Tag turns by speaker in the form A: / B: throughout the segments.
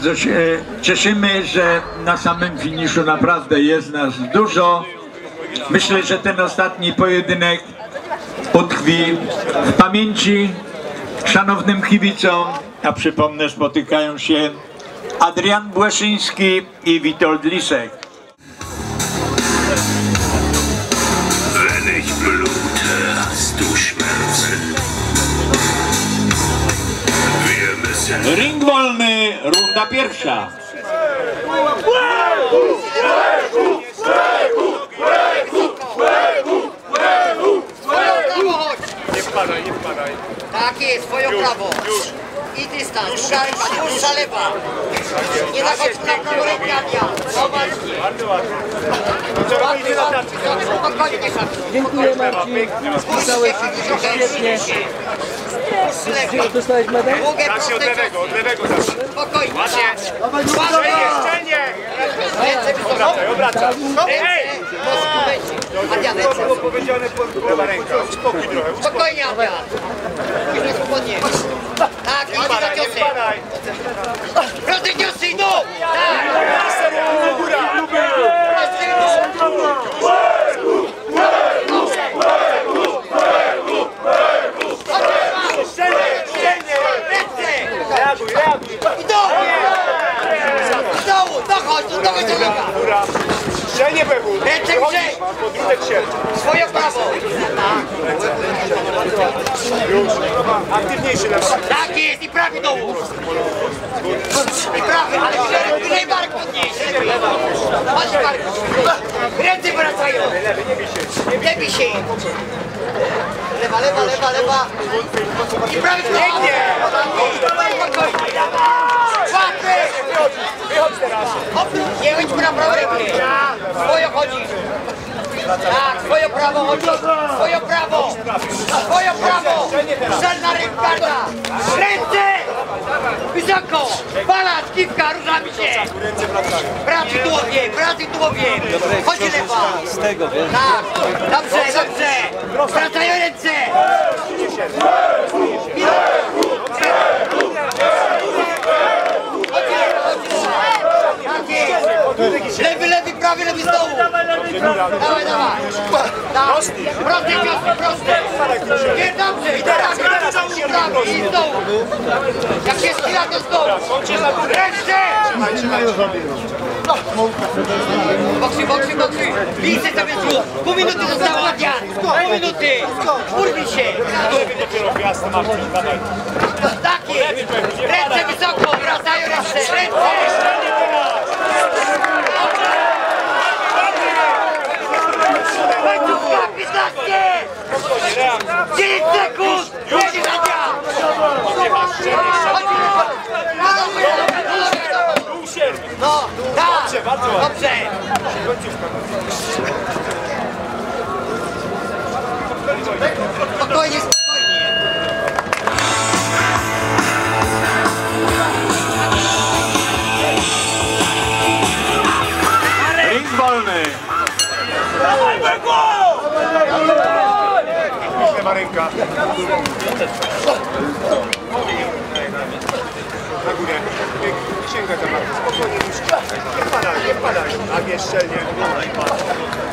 A: Bardzo się cieszymy, że na samym finiszu naprawdę jest nas dużo. Myślę, że ten ostatni pojedynek utkwi w pamięci szanownym kibicom, a przypomnę, spotykają się Adrian Błeszyński i Witold Lisek.
B: Wenn ich blute, hast du Schmerzen. Wir müssen
A: Ring wolny, runda pierwsza.
C: Nie wpadaj, nie wpadaj. Tak jest, swoje prawo.
B: Już.
C: Dystans, długa ręka, dłuższa lewa. Nie zachodź na prawo rękawia. Poważnie.
B: Bardzo ładnie.
C: Nie.
D: Dziękuję Marcin.
C: Się, świetnie.
D: Dostałeś medal?
B: Tak się od lewego, od lewego zawsze.
C: Spokojnie.
B: Ładnie.
C: Ładnie.
B: Szczelnie!
C: Ręce wysoko.
B: Obracaj, obracaj.
C: Skóreczki. Adrian,
B: To było powiedziane po lewa ręka. Uspokój trochę.
C: Spokojnie, Adrian. Później spokojnie. Tak,
B: Nie wpadaj, nie wpadaj.
C: Proste ciosy, no. Tak.
B: Szczelnie Bechu.
C: Ręce grzej.
B: podróżek się.
C: Swoje prawo!
B: Już. Aktywniejszy lewa.
C: Tak jest! I prawy dołu! I prawy, ale grzej bark podnieś! Masz bark! Ręce wracają! Nie bij się! Lewa, lewa, lewa, lewa! I prawy pięknie! Łapy!
B: Wychodź teraz.
C: Nie chodźmy na prawą rękę. Swoje chodzi. Tak, swoje prawo. Swoje prawo. Swoje prawo. Żadna rękarda. Ręce. Wysoko. Balans, kiwka, ruszamy się. Pracy tułowie, pracy tułowie. Chodź lewa. Z tego, wiesz? Tak, dobrze, dobrze. Wracają ręce. Chodź lewa, chodź lewa. Tak jest. Lewy, lewy, prawy, lewy z dołu. Dawaj, dawaj. Tak. Proste ciosy, proste. Nie, dobrze. I teraz, i teraz i z. Jak się skila, to z dołu. Ręce. Boksy, boksy, boksy. Lisy sobie zrób. Pół minuty zostało, Adrian. Pół minuty. Urwij się. Tak jest. Ręce wysoko. Wracają ręce. Ręce.
B: Górę. Sięgaj za Marcin. Spokojnie już. Nie wpadaj, nie wpadaj. Tak jest szczelnie.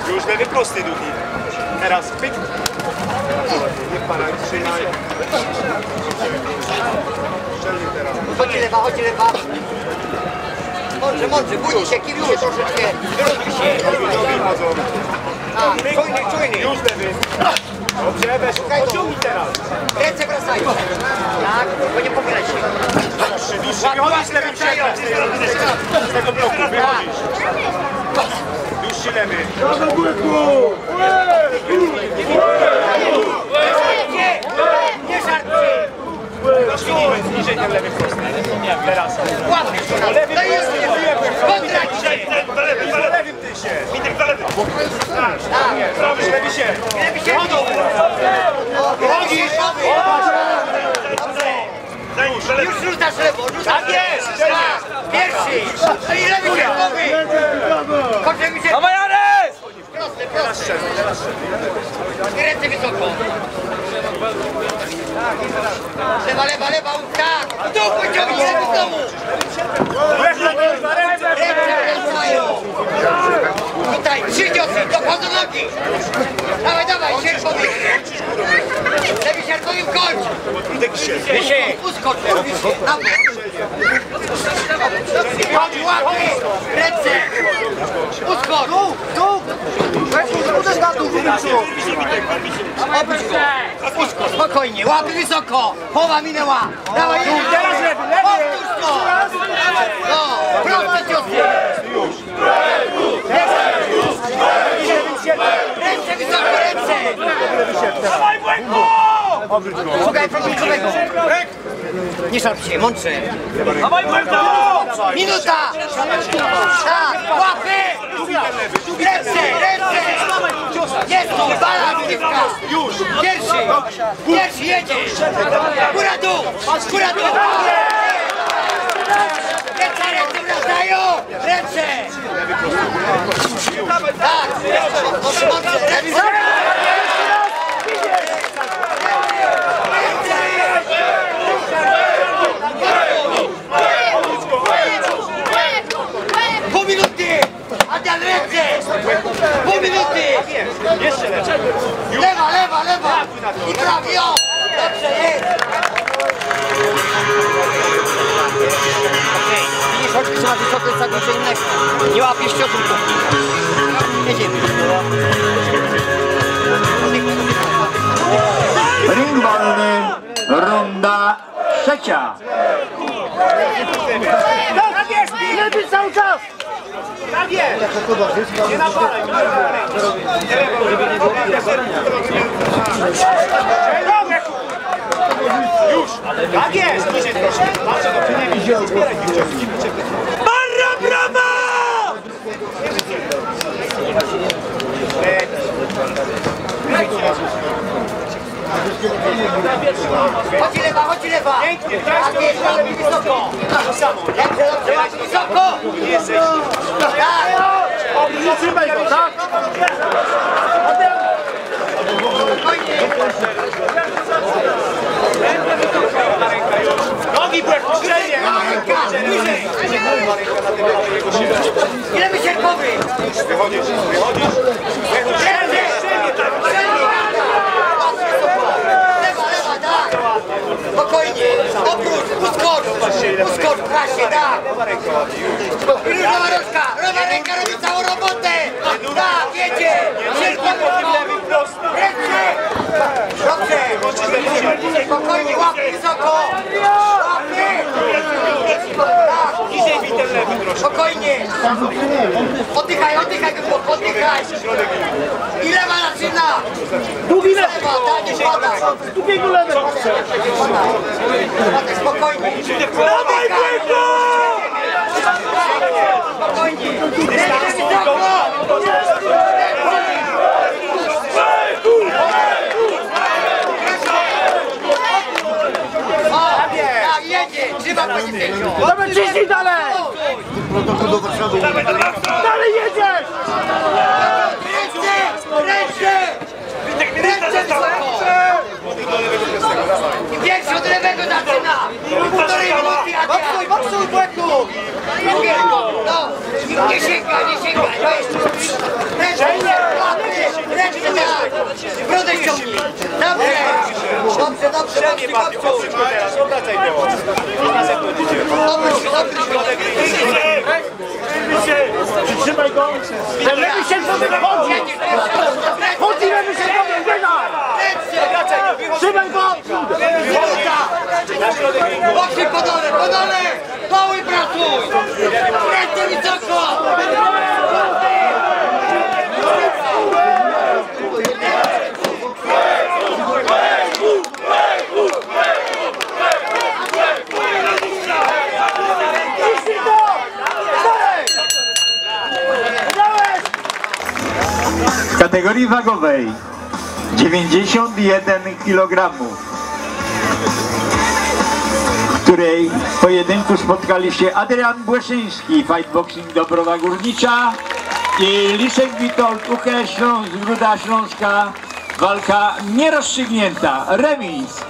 B: Już lewy prosty długi. Teraz pyk. Nie wpadaj, trzymaj. Szczelnie teraz.
C: Chodź lewa, chodź lewa! Mądrze, mądrze, bójcie się, kiwi się troszeczkę, wyrzućmy się!
B: Nogi chodzą.
C: Tak, czujny, czujny!
B: Już lewy. Dobrze, weź. Pociągnij teraz.
C: Ręce wracają! Tak, bo nie pochylaj się!
B: Dłuższy, dłuższy. Wychodzisz lewym sierpem z tego bloku. Wychodzisz. Dłuższy lewy.
C: Nie, nie żartuj!
B: Niżej ten lewy prosty. Teraz.
C: Łapy. To jest kontra dzisiaj.
B: Na lewym, na lewym ty się. Witek na lewym. Tak. Robisz lewy się.
C: Lepiej się Chodzisz,
B: Daj już.
C: Już rzucasz lewo, rzucasz
B: Tak jest.
C: Tak, Pierwszy. No i lewy się głowy. Kończę mi się.
D: Dawaj Ares!
C: Prosty. I ręce wysoko. Lewa, lewa, lewa, tak. Tu pociągnij lewy znowu. Ręce wracają. Tutaj, trzy ciosy, do przodu nogi. Dawaj, dawaj, sierpowy. Lewy sierpowy kończ. Wysie, uskocz, wysie, na bok. Chodź, łapy, ręce. Uskocz. Dół, dół. Spokojnie, łapy wysoko. Połowa minęła. Dawaj, teraz lewy, lewy. Powtórz to. No, proste ciosy. Ręce wysoko, ręce! Szukaj prawidłowego! Nie szarp się, mądrze! Minuta! Tak, łapy! Ręce, ręce! Jest to, piwka! Już! Pierwszy! Pierwszy jedzie! Góra dół! Góra dół! Ręce, ręce wracają! Ręce! Tak! Mądrze, ręce! Trzyma wysoko, jest całkowicie innego. Nie łapiesz ciosu. Jedziemy.
A: Ring wolny, runda trzecia.
B: Tak jest, lepiej cały czas. Tak jest. Nie napalaj. Nie napalaj. Już. Tak jest. Niżej troszkę. Bardzo dobrze. Nie widzisz. Zbieraj wyciekaj. Barra brawa!
C: Chodź lewa, chodź lewa!
B: Pięknie,
C: Tak jest, łapy wysoko!
B: To samo.
C: Dobrze, dobrze, łapy wysoko!
B: Nie jesteś.
C: Tak!
B: Zatrzymaj go, tak?
C: Spokojnie!
B: Nogi byłem średnie.
C: Ręka, niżej! Ile by sierpowy?
B: Wychodzisz, wychodzisz.
C: Lewa, lewa, tak! Spokojnie! Obróć, uskocz! Uskocz, krasie, tak! I lewa rączka! Lewa ręka robi całą robotę! Tak,
B: Lewy prosty.
C: Ręce! Dobrze! Wysoko! Tak!
B: Niżej mi ten lewy troszkę.
C: Spokojnie! Oddychaj, oddychaj, Grzegorz, oddychaj! I lewa zaczyna! Długi lewa! tak, nie spada! Długiego lewa! Spokojnie!
B: Dawaj, Błęko!
C: Spokojnie! Ręce wysoko! O, tak, jedzie! Trzyma po pięciu!
D: Dobra, ciśnij dalej! Dalej jedziesz!
C: Ręce! Ręce! Ręce! Im większy od lewego zaczyna! Półtorej minuty, Adrian! Popsuj błędu! No! Nie sięga, nie sięga! Jeszcze! Ręce! Ręce tak! Brodę ściągnij! Dobrze! Dobrze, dobrze, dobrze, dobrze!
B: Obracaj idzie.
C: Obróć się, obróć się!
D: Trzymaj go! Ten lewy się chodzi! Chodzi lewy się biegaj!
C: Ręce!
D: Trzymaj go!
C: Minuta! Boksy po dole, po dole! Doły pracuj! Ręce wysoko!
A: Wagowej 91 kg, w której w pojedynku spotkali się Adrian Błeszyński, fightboxing Dobrowa Górnicza i Lisek Witold, UKS Śląsk, Gruda Śląska. Walka nierozstrzygnięta, remis.